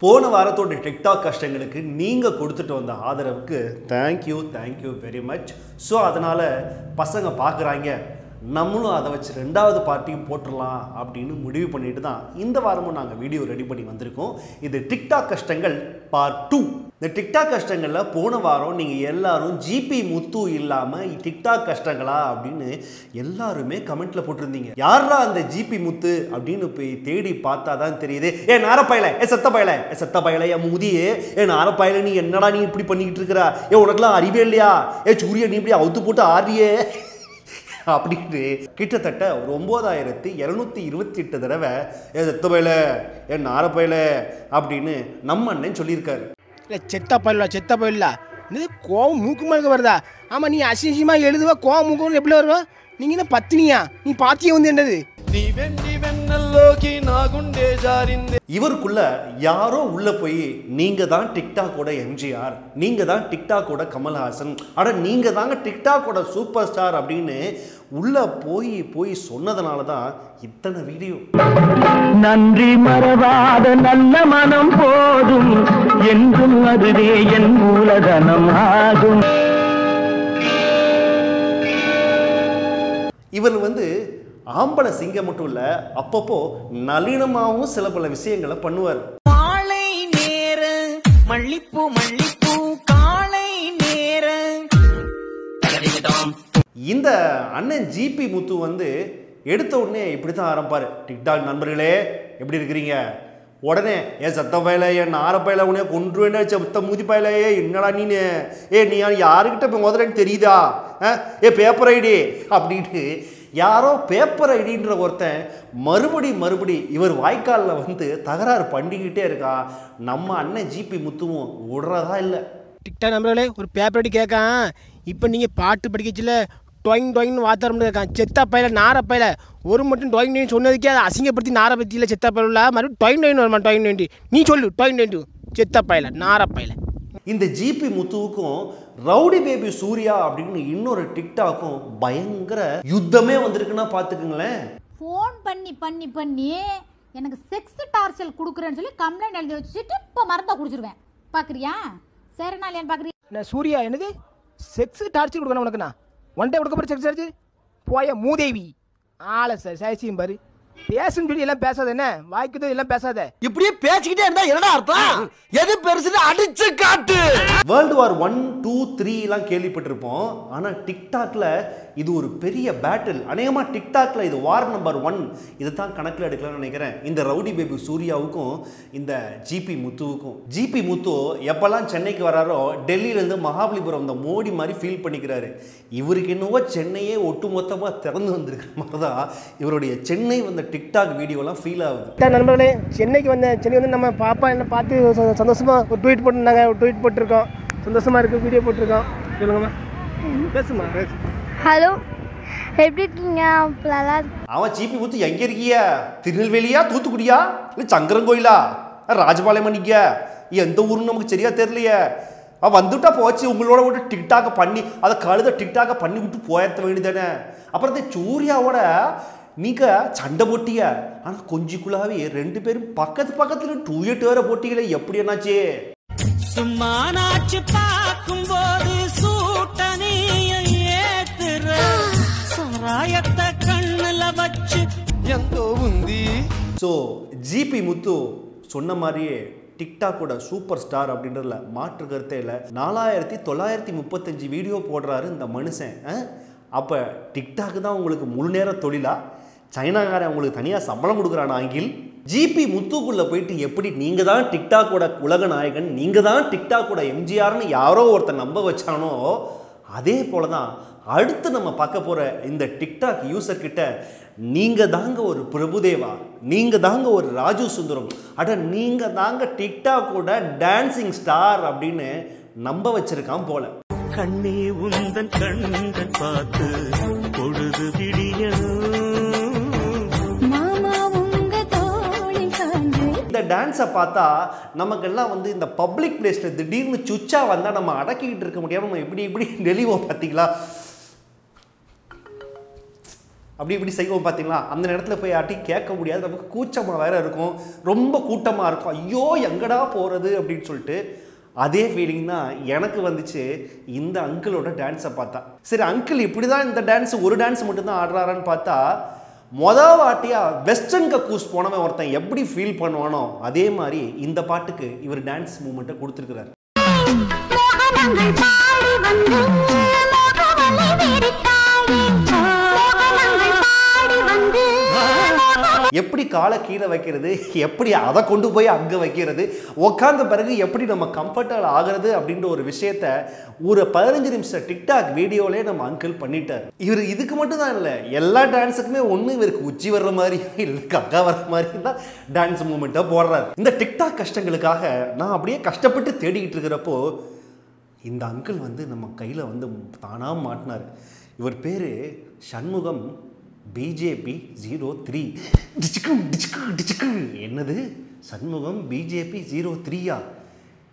போன வாரத்தோட டிக்டாக் கஷ்டங்களுக்கு நீங்கள் கொடுத்துட்டு வந்த ஆதரவுக்கு thank you thank you very much so அதனால் பசங்க பார்க்குறாங்க நம்மளும் அதை வச்சு ரெண்டாவது பார்ட்டியும் போட்டுடலாம் அப்படின்னு முடிவு பண்ணிட்டு தான் இந்த வாரமும் நாங்கள் வீடியோ ரெடி பண்ணி வந்திருக்கோம். இது டிக்டாக் கஷ்டங்கள் பார்ட் டூ இந்த டிக்டாக் கஷ்டங்களில் போன வாரம் நீங்கள் எல்லாரும் ஜிபி முத்து இல்லாமல் டிக்டாக் கஷ்டங்களா அப்படின்னு எல்லாருமே கமெண்ட்ல போட்டிருந்தீங்க. யாரா அந்த ஜிபி முத்து அப்படின்னு போய் தேடி பார்த்தா தான் தெரியுது. ஏ நாரப்பயல ஏ செத்த பயல. ஏ செத்த பயல ஏ முதியே. ஏ நாரப்பயல நீ என்னடா நீ இப்படி பண்ணிக்கிட்டு இருக்கிற? ஏ உனக்குலாம் அறிவே இல்லையா? ஏ சூரிய நீ இப்படி அவுத்து போட்டு ஆறியே அப்படின்னு கிட்டத்தட்ட ஒரு ஒம்போதாயிரத்தி இரநூத்தி இருபத்தி எட்டு தடவை ஏ செத்த பயல ஏ நாரப்பயல அப்படின்னு நம்ம அண்ணன் சொல்லியிருக்காரு. இல்லை செத்த பயிலா செத்த பயிலா இது கோவம் மூக்கு மேலே வருதா? ஆமாம் நீ அசிங்கமாக எழுதுவ கோவம் மூக்கு எப்படி வருவா நீங்கள் என்ன பத்தினியா? நீ பாத்தியம் வந்து என்னது? నీవెండి వెన్నెల్లోకి నా గుండె జారిందే இவருக்குள்ள யாரோ உள்ள போய் நீங்க தான் டிக்டாக்கோட எம்ஜிஆர் நீங்க தான் டிக்டாக்கோட கமல்ஹாசன் அட நீங்க தாங்க டிக்டாக்கோட சூப்பர் ஸ்டார் அப்படின்னு உள்ள போய் போய் சொன்னதுனால தான் இத்தனை வீடியோ நன்றி மறவாத நல்ல மனம் போதும் என்றும் அதுவே என் மூலதனம் ஆகும் இவர் வந்து ஆம்பளை சிங்கம் மட்டும் இல்ல அப்பப்போ நளினமாகவும் சில பல விஷயங்களை பண்ணுவார். காலை நேர மல்லிப்பூ மல்லிப்பூ காலை நேர. இந்த அண்ணன் ஜிபி முத்து வந்து எடுத்த உடனே இப்படி தான் ஆரம்பிப்பார். டிக்டாக் நண்பர்களே எப்படி இருக்கிறீங்க? உடனே ஏன் சத்த பயல ஏன் நார பயல உடனே கொன்று வேண்டா செத்த மூதி பயல ஏ என்னடா நீனு? ஏ நீ யாருக்கிட்ட இப்போ முதல்ல தெரியுதா? ஏ பேப்பர் ஐடி அப்படின்னு யாரோ பேப்பரை இடின்ற ஒருத்தன் மறுபடி மறுபடி இவர் வாய்க்காலில் வந்து தகராறு பண்ணிக்கிட்டே இருக்கா. நம்ம அண்ணன் ஜிபி முத்துவும் விடுறதா இல்லை. டிக்டாக் நம்பர்களே ஒரு பேப்பர் அடி கேட்கான் இப்போ நீங்கள் பாட்டு படிக்கச்சில டொயின் டொயின்னு வாத்தாரம் இருக்கான் செத்தா பையில நார பையில. ஒரு மட்டும் டொயின் டொயின் சொன்னதுக்கே அதை அசிங்கப்படுத்தி நார பற்றியில் செத்தா பயில மறுபடியும் டொயின் டொயின் வருமா டொயின் டொயின்டி நீ சொல்லு டொயின் டொயின்டி செத்தா பையில நார பையில. இந்த ஜிபி முத்துவுக்கும் ரவுடி பேபி சூர்யா அப்படின்னு இன்னொரு டிக்டாக்கும் பயங்கர யுத்தமே வந்திருக்குன்னா பார்த்துக்குங்களேன். ஃபோன் பண்ணி பண்ணி பண்ணி எனக்கு செக்ஸ் டார்ச்சல் கொடுக்குறேன்னு சொல்லி கம்ப்ளைண்ட் எழுதி வச்சுட்டு இப்போ மருந்தை குடிச்சிருவேன். பார்க்குறியா சரி நான் இல்லையான்னு பார்க்குறியா நான் சூர்யா என்னது? செக்ஸ் டார்ச்சர் கொடுக்கணும் உனக்கு நான் ஒன் டே கொடுக்க போகிற செக்ஸ் டார்ச்சர் போய மூதேவி. ஆளை சார் சைசியும் பாரு. பேசுன்னு சொல்லி எல்லாம் பேசாத என்ன? வாய்க்குதோ எல்லாம் பேசாத. இப்படியே பேசிக்கிட்டே இருந்தா என்னடா அர்த்தம்? எது பெருசுன்னு அடிச்சு காட்டு. வேர்ல்டு வார் ஒன் டூ த்ரீலாம் கேள்விப்பட்டிருப்போம். ஆனால் டிக்டாக்ல இது ஒரு பெரிய பேட்டில் அநேகமாக டிக்டாக்ல இது வார் நம்பர் ஒன் இதை தான் கணக்கில் எடுக்கலாம்னு நினைக்கிறேன். இந்த ரவுடி பேபி சூர்யாவுக்கும் இந்த ஜிபி முத்துவுக்கும். ஜிபி முத்து எப்போல்லாம் சென்னைக்கு வராரோ டெல்லியிலேருந்து மகாபலிபுரம் இந்த மோடி மாதிரி ஃபீல் பண்ணிக்கிறாரு. இவருக்கு என்னவோ சென்னையே ஒட்டு மொத்தமாக திறந்து வந்திருக்கிற மாதிரி தான் இவருடைய சென்னை வந்த டிக்டாக் வீடியோலாம் ஃபீல் ஆகுது. நண்பர்களே சென்னைக்கு வந்தேன் சென்னை வந்து நம்ம பாப்பா என்ன பார்த்து சந்தோஷமாக ட்வீட் போட்டிருந்தாங்க ட்வீட் போட்டிருக்கோம். சந்தோஷமா இருக்கு. வீடியோ போட்டிருக்கோம். சொல்லுங்கம்மா. பேசுமா பேசு ஹலோ. எப்படி இருக்கீங்க. அவன் ஜிபி முத்து எங்க இருக்கியா? திருநெல்வேலியா? தூத்துக்குடியா? இல்லை சங்கரங்கோயிலா ராஜபாளையமணிக்கா எந்த ஊருன்னு நமக்கு சரியா தெரியலையே. அவன் வந்துட்டா போச்சு. உங்களோட விட்டு டிக்டாக்க பண்ணி அதை கழுத டிக்டாக்க பண்ணி விட்டு போயிட வேண்டியதானே அப்புறம் இந்த சூர்யாவோட நீங்க சண்டை போட்டிய ஆனா கொஞ்சிக்குள்ளாவே ரெண்டு பேரும் பக்கத்து பக்கத்துல டூ எட் வேற போட்டிகளே எப்படி என்னாச்சு? சும்மா நாச்சு பார்க்கும் போது சூட்டனிய ஏத்துற சாராயத்தை கண்ணுல வச்சு எங்கோ உந்தி. ஸோ ஜிபி முத்து சொன்ன மாதிரியே டிக்டாக்கோட சூப்பர் ஸ்டார் அப்படின்றதுல மாற்று கருத்தே இல்லை. நாலாயிரத்தி தொள்ளாயிரத்தி முப்பத்தஞ்சு வீடியோ போடுறாரு இந்த மனுஷன் அப்போ டிக்டாக் தான் உங்களுக்கு முழு நேர தொழிலா? சைனாக்காரன் உங்களுக்கு தனியாக சம்பளம் கொடுக்குறான் ஆங்கில் ஜிபி முத்துக்குள்ளே போயிட்டு எப்படி நீங்கள் தான் டிக்டாக்கோட உலக நாயகன் நீங்கள் தான் டிக்டாக்கோட எம்ஜிஆர்னு யாரோ ஒருத்தன் நம்ப வச்சானோ அதே போல தான் அடுத்து நம்ம பார்க்க போகிற இந்த டிக்டாக் யூசர் கிட்ட நீங்கள் தாங்க ஒரு பிரபுதேவா நீங்கள் தாங்க ஒரு ராஜு சுந்தரம் அட நீங்கள் தாங்க டிக்டாக்கோட டான்சிங் ஸ்டார் அப்படின்னு நம்ப வச்சிருக்கான் போல. கண்ணே உந்தன் கண்ணன் பார்த்து டான்ஸை பார்த்தா நமக்கெல்லாம் வந்து இந்த பப்ளிக் பிளேஸில் திடீர்னு சுச்சா வந்தால் நம்ம அடக்கிக்கிட்டு இருக்க முடியாமல் நம்ம இப்படி இப்படி நெளிவோம் பார்த்தீங்களா? அப்படி இப்படி செய்வோம் பார்த்தீங்களா? அந்த நேரத்தில் போய் யார்ட்டையும் கேட்க முடியாது நமக்கு கூச்சமாக வேறு இருக்கும். ரொம்ப கூட்டமாக இருக்கும். ஐயோ எங்கடா போகிறது அப்படின்னு சொல்லிட்டு அதே ஃபீலிங் தான் எனக்கு வந்துச்சு இந்த அங்கிளோட டான்ஸை பார்த்தா. சரி அங்கிள் இப்படி தான் இந்த டான்ஸ் ஒரு டான்ஸ் மட்டும்தான் ஆடுறாரான்னு பார்த்தா மொத வாட்டியா வெஸ்டர்ன் கக்கூஸ் போனவன் ஒருத்தன் எப்படி ஃபீல் பண்ணுவானோ அதே மாதிரி இந்த பாட்டுக்கு இவர் டான்ஸ் மூமெண்ட்டை கொடுத்துருக்கிறார். எப்படி காலை கீழே வைக்கிறது? எப்படி அதை கொண்டு போய் அங்கே வைக்கிறது? உட்கார்ந்த பிறகு எப்படி நம்ம கம்ஃபர்டபுள் ஆகிறது அப்படின்ற ஒரு விஷயத்த ஒரு பதினஞ்சு நிமிஷம் டிக்டாக் வீடியோலே நம்ம அங்கிள் பண்ணிட்டார். இவர் இதுக்கு மட்டும் தான் இல்லை எல்லா டான்ஸுக்குமே ஒன்று இவருக்கு உச்சி வர்ற மாதிரி இல்லை கக்கா வர்ற மாதிரி தான் டான்ஸ் மூமெண்ட்டாக போடுறாரு. இந்த டிக்டாக் கஷ்டங்களுக்காக நான் அப்படியே கஷ்டப்பட்டு தேடிக்கிட்டு இருக்கிறப்போ இந்த அங்கிள் வந்து நம்ம கையில் வந்து தானாக மாட்டினார். இவர் பேர் சண்முகம் பிஜேபி ஜீரோ த்ரீ டிச்சுக்கு டிச்சுக்கு டிச்சுக்கு. என்னது? சண்முகம் பிஜேபி ஜீரோ த்ரீயா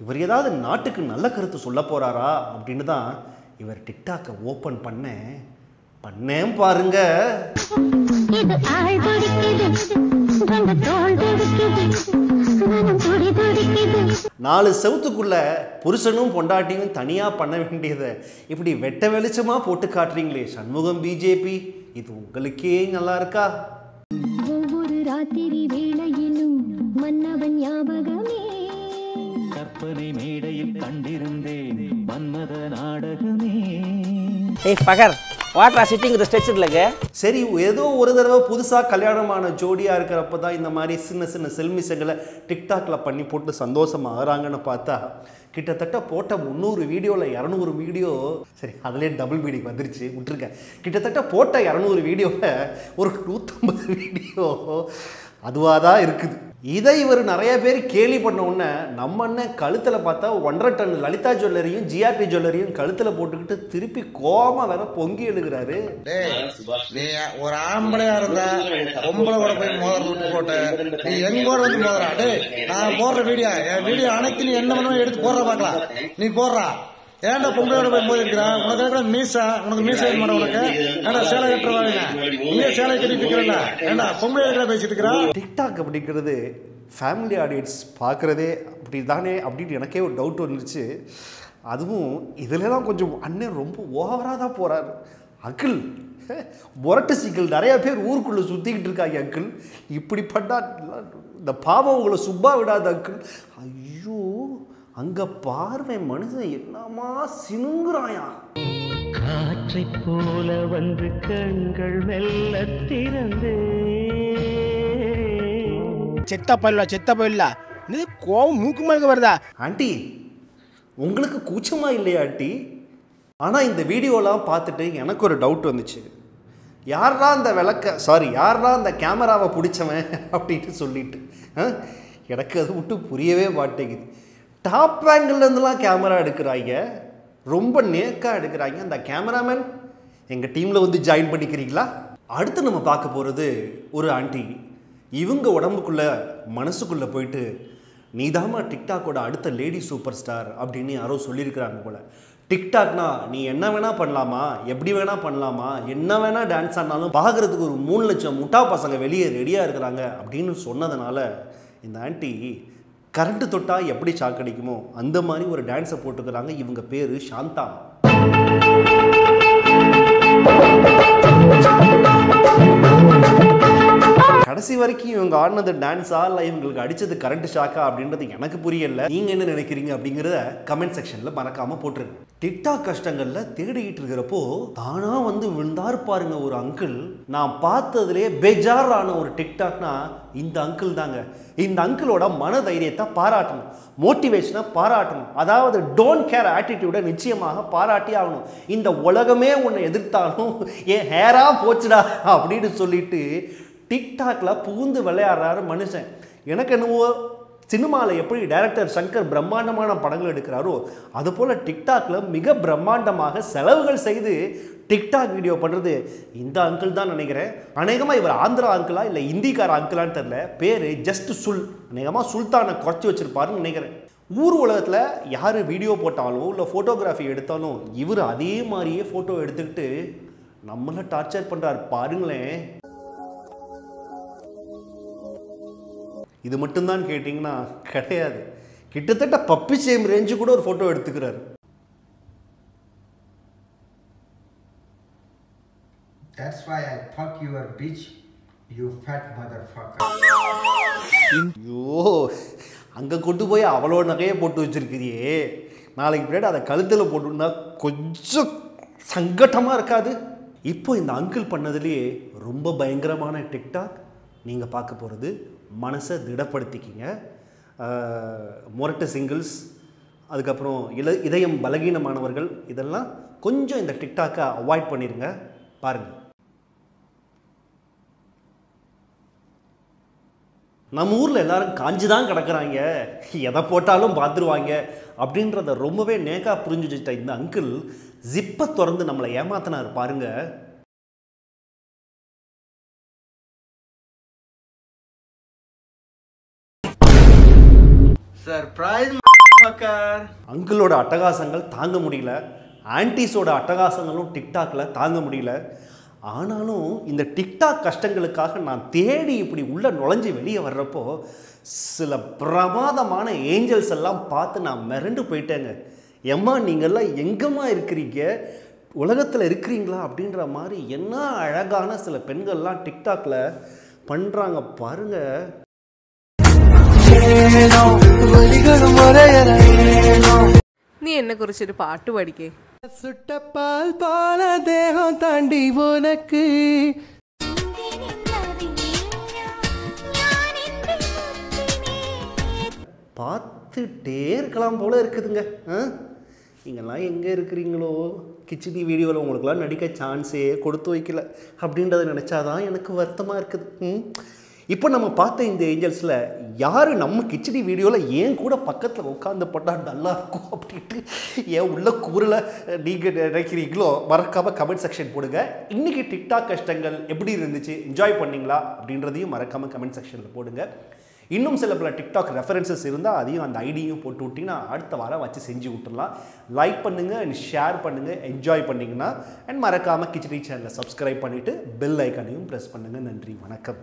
இவர் ஏதாவது நாட்டுக்கு நல்ல கருத்து சொல்ல போகிறாரா அப்படின்னு தான் இவர் டிக்டாக்கை ஓப்பன் பண்ணேன் பண்ணேன் பாருங்க. நாலு செவத்துக்குள்ள புருஷனும் பொண்டாட்டியும் தனியாக பண்ண வேண்டியதை இப்படி வெட்ட வெளிச்சமாக போட்டு காட்டுறீங்களே சண்முகம் பிஜேபி இது உங்களுக்கே நல்லா இருக்கா ஒவ்வொரு ராத்திரி வேளையிலும் மன்னவன் ஞாபகமே. கற்பனை மேடையில் கண்டிருந்தேன் மன்மத நாடகமே. ஏய் ஃபகர் வாட்ரா சிட்டிங் இந்த ஸ்ட்ரெச்சர் லெக் சரி ஏதோ ஒரு தடவை புதுசாக கல்யாணமான ஜோடியாக இருக்கிறப்ப தான் இந்த மாதிரி சின்ன சின்ன செல்மிசங்களை டிக்டாக்ல பண்ணி போட்டு சந்தோஷமா ஆகிறாங்கன்னு பார்த்தா கிட்டத்தட்ட போட்ட முந்நூறு வீடியோவில் இரநூறு வீடியோ சரி அதுலேயே டபுள் மீடிங் வந்துருச்சு விட்டுருக்கேன் கிட்டத்தட்ட போட்ட இரநூறு வீடியோவில் ஒரு நூற்றம்பது வீடியோ அதுவாக தான் இருக்குது. இதை இவர் நிறைய பேர் கேலி பண்ண உடனே நம்ம அண்ணன் கழுத்தில் பார்த்தா ஒன்றரை டன் லலிதா ஜுவல்லரியும் ஜிஆர்டி ஜுவல்லரியும் கழுத்தில் போட்டுக்கிட்டு திருப்பி கோமா வேற பொங்கி எழுகிறாரு நீ ஒரு ஆம்பளையா இருந்தா பொம்பளை கூட போய் மோதிர போட்ட. நீ எங்க கூட வந்து மோதிரா டே நான் போடுற வீடியோ என் வீடியோ அனைத்து நீ என்ன பண்ணுவோம் எடுத்து போடுற பாக்கலாம். நீ போடுறா. ஏன்டா பொம்பளையோட போய் மோதி இருக்கிறா? உனக்கு இருக்கிற மீசா உனக்கு மீசா மாட்டா உனக்கு? ஏன்டா சேலை கட்டுறவாங்க? நீயே சேலை கட்டிட்டு இருக்கிறல்ல? ஏன்டா பொம்பளை இருக்கிற பேசிட்டு இருக்கிறா? டிக்டாக் அப்படிங்கிறது ஃபேமிலி ஆடியன்ஸ் பார்க்குறதே அப்படி தானே அப்படின்னு எனக்கே ஒரு டவுட் வந்துருச்சு. அதுவும் இதுலலாம் கொஞ்சம் அண்ணன் ரொம்ப ஓவராக தான் போகிறாரு அங்கிள் முரட்டு சிக்கல். நிறைய பேர் ஊருக்குள்ளே சுற்றிக்கிட்டு இருக்காங்க அங்கிள் இப்படி இந்த பாவம் உங்களை சும்மா விடாத அங்கிள் ஐயோ அங்கே பார்வை மனுஷன் என்னமா சினுங்குறாயா? காற்றைப் போல வந்து கண்கள் மெல்ல திறந்தே. செத்த பயிலா செத்த பயிலா இது கோவம் மூக்கு மேலுக்கு வருதா ஆண்டி உங்களுக்கு கூச்சமா இல்லையா ஆண்டி? ஆனால் இந்த வீடியோலாம் பார்த்துட்டு எனக்கு ஒரு டவுட் வந்துச்சு. யாரா அந்த விளக்க சாரி யாரா அந்த கேமராவை பிடிச்சவன் அப்படின்ட்டு சொல்லிட்டு ஆ? எனக்கு அது விட்டு புரியவே மாட்டேங்குது. டாப் ஆங்கிள்லேருந்துலாம் கேமரா எடுக்கிறாங்க ரொம்ப நேக்காக எடுக்கிறாங்க அந்த கேமராமேன் எங்கள் டீமில் வந்து ஜாயின் பண்ணிக்கிறீங்களா? அடுத்து நம்ம பார்க்க போகிறது ஒரு ஆண்டி. இவங்க உடம்புக்குள்ளே மனசுக்குள்ளே போயிட்டு நீதாம்மா டிக்டாக்கோட அடுத்த லேடி சூப்பர் ஸ்டார் அப்படின்னு யாரோ சொல்லியிருக்கிறாங்க போல். டிக்டாக்னா நீ என்ன வேணால் பண்ணலாமா? எப்படி வேணால் பண்ணலாமா? என்ன வேணால் டான்ஸ் ஆனாலும் பார்க்கறதுக்கு ஒரு மூணு லட்சம் முட்டா பசங்க வெளியே ரெடியாக இருக்கிறாங்க அப்படின்னு சொன்னதுனால இந்த ஆண்டி கரண்ட் தொட்டா எப்படி ஷாக் அடிக்குமோ அந்த மாதிரி ஒரு டான்ஸை போட்டுக்கிறாங்க இவங்க பேர் சாந்தா. கடைசி வரைக்கும் இவங்க ஆடினது டான்ஸா இல்லை இவங்களுக்கு அடிச்சது கரண்ட் ஷாக்கா அப்படின்றது எனக்கு புரியல. நீங்க என்ன நினைக்கிறீங்க அப்படிங்கிறத கமெண்ட் செக்ஷன்ல மறக்காம போட்டுருங்க. டிக்டாக் கஷ்டங்களில் தேடிக்கிட்டு இருக்கிறப்போ தானாக வந்து விழுந்தார் பாருங்க ஒரு அங்கிள் நான் பார்த்ததுலேயே பெஜாரான ஒரு டிக்டாக்னா இந்த அங்கிள் தாங்க. இந்த அங்கிளோட மன தைரியத்தை பாராட்டணும். மோட்டிவேஷனை பாராட்டணும். அதாவது டோன்ட் கேர் ஆட்டிடியூடை நிச்சயமாக பாராட்டி ஆகணும். இந்த உலகமே உன்னை எதிர்த்தாலும் ஏன் ஹேராக போச்சுடா அப்படின்னு சொல்லிட்டு டிக்டாக்ல புகுந்து விளையாடுறாரு மனுஷன். எனக்கு என்னவோ சினிமாவில் எப்படி டைரக்டர் சங்கர் பிரம்மாண்டமான படங்கள் எடுக்கிறாரோ அதுபோல் டிக்டாக்ல மிக பிரம்மாண்டமாக செலவுகள் செய்து டிக்டாக் வீடியோ பண்ணுறது இந்த அங்கிள் தான் நினைக்கிறேன். அநேகமாக இவர் ஆந்திரா அங்கிளா இல்லை இந்திக்கார அங்கிளான்னு தெரில பேர் ஜஸ்ட் சுல் அநேகமாக சுல்தானை குறைச்சி வச்சிருப்பாருன்னு நினைக்கிறேன். ஊர் உலகத்தில் யார் வீடியோ போட்டாலும் இல்லை ஃபோட்டோகிராஃபி எடுத்தாலும் இவர் அதே மாதிரியே ஃபோட்டோ எடுத்துக்கிட்டு நம்மளை டார்ச்சர் பண்ணுறாரு பாருங்களேன். இது மட்டும்தான் கேட்டிங்கன்னா கிடையாது. கிட்டத்தட்ட பப்பி சேம் ரேஞ்சு கூட ஒரு ஃபோட்டோ எடுத்துக்கிறாரு. That's why I fuck your bitch, you fat motherfucker. ஐயோ அங்கே கொண்டு போய் அவளோட நகையை போட்டு வச்சிருக்கிறியே. நாளைக்கு பின்னாடி அதை கழுத்தில் போட்டுன்னா கொஞ்சம் சங்கட்டமாக இருக்காது. இப்போ இந்த அங்கிள் பண்ணதுலேயே ரொம்ப பயங்கரமான டிக்டாக் நீங்கள் பார்க்க போகிறது மனசை திடப்படுத்திக்கிங்க. மொரட்டு சிங்கிள்ஸ் அதுக்கப்புறம் இல இதயம் பலகீனமானவர்கள் இதெல்லாம் கொஞ்சம் இந்த டிக்டாக்கை அவாய்ட் பண்ணிடுங்க பாருங்கள் நம்ம ஊரில் எல்லாரும் காஞ்சு தான் கிடக்குறாங்க. எதை போட்டாலும் பார்த்துருவாங்க அப்படின்றத ரொம்பவே நேக்காக புரிஞ்சு வச்சுட்ட இந்த அங்கிள் ஜிப்பை திறந்து நம்மளை ஏமாத்தினார். பாருங்கள் Surprise, அங்கிளோட அட்டகாசங்கள் தாங்க முடியல. ஆன்டிஸோட அட்டகாசங்களும் டிக்டாக்ல தாங்க முடியல. ஆனாலும் இந்த டிக்டாக் கஷ்டங்களுக்காக நான் தேடி இப்படி உள்ள நுழைஞ்சு வெளியே வர்றப்போ சில பிரமாதமான ஏஞ்சல்ஸ் எல்லாம் பார்த்து நான் மிரண்டு போயிட்டேங்க. எம்மா நீங்கள்லாம் எங்கம்மா இருக்கிறீங்க? உலகத்தில் இருக்கிறீங்களா? அப்படின்ற மாதிரி என்ன அழகான சில பெண்கள்லாம் டிக்டாக்ல பண்ணுறாங்க பாருங்கள் നീ എന്നെ കുറിച്ചൊരു പാട്ട് പഠിക്കേ சுட்டப்பால் போல தேகம் தாண்டி உனக்கு பார்த்துட்டே இருக்கலாம் போல இருக்குதுங்க ஆ நீங்கள்லாம் எங்கே இருக்கிறீங்களோ கிச்சடி வீடியோவில் உங்களுக்குலாம் நடிக்க சான்ஸே கொடுத்து வைக்கல அப்படின்றத நினச்சாதான் எனக்கு வருத்தமாக இருக்குது ம் இப்போ நம்ம பார்த்த இந்த ஏஞ்சல்ஸில் யார் நம்ம கிச்சடி வீடியோவில் ஏன் கூட பக்கத்தில் உட்காந்து போட்டால் நல்லா இருக்கும் அப்படின்ட்டு ஏன் உள்ள கூறலை நீங்கள் நினைக்கிறீங்களோ? மறக்காமல் கமெண்ட் செக்ஷன் போடுங்க. இன்றைக்கி டிக்டாக் கஷ்டங்கள் எப்படி இருந்துச்சு? என்ஜாய் பண்ணீங்களா? அப்படின்றதையும் மறக்காமல் கமெண்ட் செக்ஷனில் போடுங்க. இன்னும் சில பல டிக்டாக் ரெஃபரன்சஸ் இருந்தால் அதையும் அந்த ஐடியும் போட்டு விட்டிங்கன்னா அடுத்த வாரம் வச்சு செஞ்சு விட்டுடலாம் லைக் பண்ணுங்கள் அண்ட் ஷேர் பண்ணுங்கள் என்ஜாய் பண்ணிங்கன்னா அண்ட் மறக்காமல் கிச்சடி சேனலை சப்ஸ்கிரைப் பண்ணிவிட்டு பெல் ஐக்கானையும் ப்ரெஸ் பண்ணுங்கள் நன்றி. வணக்கம்.